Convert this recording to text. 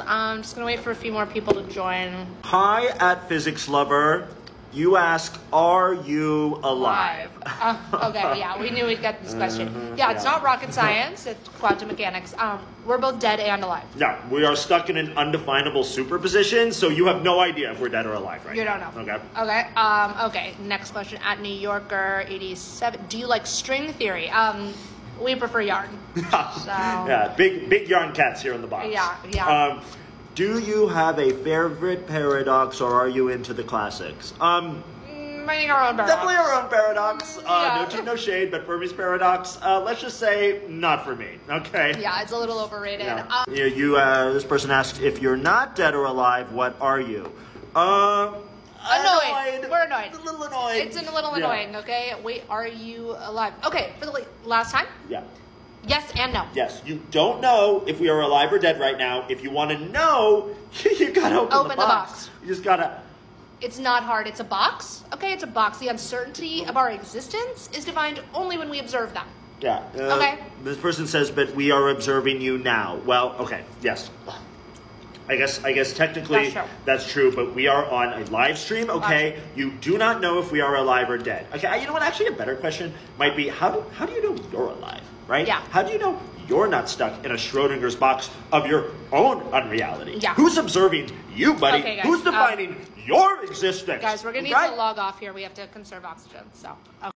I'm just gonna wait for a few more people to join. Hi at physics lover. You ask, are you alive? Live. Uh, okay, yeah, we knew we'd get this question. Mhm, Yeah, it's yeah. not rocket science, it's quantum mechanics. Um, we're both dead and alive. Yeah, we are stuck in an undefinable superposition, so you have no idea if we're dead or alive right You don't know. Okay. Okay. Um, okay. Next question at New Yorker eighty seven. Do you like string theory? Um, we prefer yarn. So Yeah, big big yarn cats here in the box. Yeah, yeah. Um, do you have a favorite paradox, or are you into the classics? Um, mm, our own paradox. definitely our own paradox. Uh, Yeah. No tea, no shade, but Fermi's paradox. Uh, let's just say not for me. Okay. Yeah, it's a little overrated. Yeah. Um, you, you uh, this person asked if you're not dead or alive, what are you? Um, Annoyed. We're annoyed. It's a little annoyed. it's a little Yeah. annoying. Okay. Wait, are you alive? Okay. For the last time. Yeah. Yes and no. Yes, you don't know if we are alive or dead right now. If you want to know, you gotta open, Open the, the box. box. You just gotta. It's not hard. It's a box. Okay, it's a box. The uncertainty of our existence is defined only when we observe them. Yeah. uh, Okay. This person says, but we are observing you now. Well, okay. Yes. I guess. I guess technically That's true. that's true, but we are on a live stream. Okay. You do not know if we are alive or dead. Okay. You know what? Actually, a better question might be how do how do you know you're alive? Right. Yeah. How do you know you're not stuck in a Schrodinger's box of your own unreality? Yeah. Who's observing you, buddy? Okay, guys, Who's um, defining your existence? Guys, we're gonna need to log off here. We have to conserve oxygen. So. Okay.